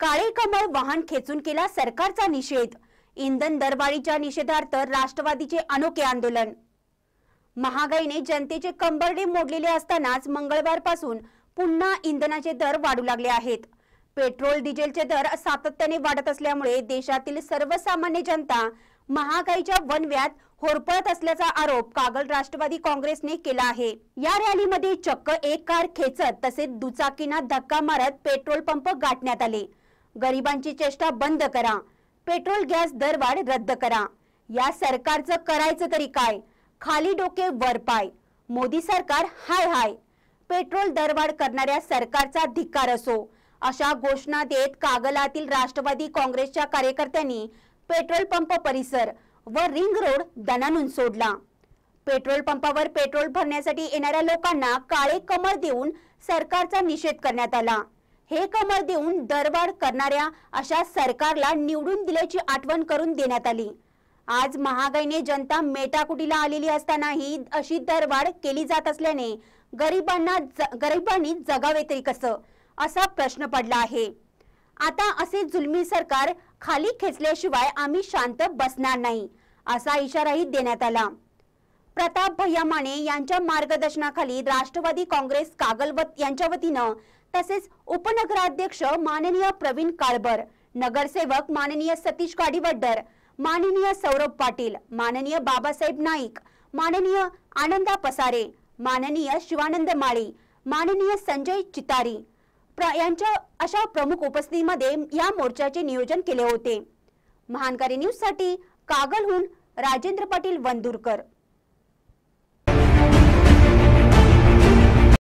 काळे कमळ वाहन खेचून केला सरकारचा निषेध. इंधन दरवाढीच्या निषेधार्थ राष्ट्रवादीचे अनोखे आंदोलन. महागाईने जनतेचे कंबरडे मोडलेले असतानाच मंगळवारपासून पुन्हा इंधनाचे दर वाढू लागले आहेत. पेट्रोल डिझेलचे दर सातत्याने वाढत असल्यामुळे देशातील सर्वसामान्य जनता महागाईच्या वनव्यात होरपळत असल्याचा आरोप कागल राष्ट्रवादी काँग्रेसने केला आहे. या रॅलीमध्ये चक्क एक कार खेचत तसेच दुचाकींना धक्का मारत पेट्रोल पंप गाठण्यात आले. गरिबांची चेष्टा बंद करा. पेट्रोल गॅस दरवाढ रद्द करा. या सरकारचं करायचं तरी काय? खाली डोके वर पाय. मोदी सरकार हाय हाय. पेट्रोल दरवाढ करणाऱ्या सरकारचा धिक्कार असो. अशा घोषणा देत कागलातील राष्ट्रवादी काँग्रेसच्या कार्यकर्त्यांनी पेट्रोल पंप परिसर व रिंग रोड दणानून सोडला. पेट्रोल पंपावर पेट्रोल भरण्यासाठी येणाऱ्या लोकांना काळे कमळ देऊन सरकारचा निषेध करण्यात आला. हे कमळ देऊन दरवाढ करणाऱ्या अशा सरकारला निवडून दिल्याची आठवण करून देण्यात आली. आज महागाईने जनता मेटाकुटीला आलेली असतानाही अशी दरवाढ केली जात असल्याने गरिबांना ज- गरिबांनी जगावे तरी कसं? असा प्रश्न पडला आहे. आता असे जुलमी सरकार खाली खेचल्याशिवाय आम्ही शांत बसणार नाही असा इशाराही देण्यात आला. प्रताप भैया माने यांच्या मार्गदर्शनाखाली राष्ट्रवादी काँग्रेस कागलवत यांच्या वतीनं तसेच उपनगराध्यक्ष माननीय प्रवीण काळबर नगरसेवक माननीय सतीश गाडीवड्डर माननीय सौरभ पाटील माननीय बाबासाहेब नाईक माननीय आनंदा पसारे माननीय शिवानंद माळी माननीय संजय चितारी प्र यांच्या अशा प्रमुख उपस्थितीमध्ये या मोर्चाचे नियोजन केले होते. महानकारी न्यूजसाठी कागलहून राजेंद्र पाटील वंदुरकर.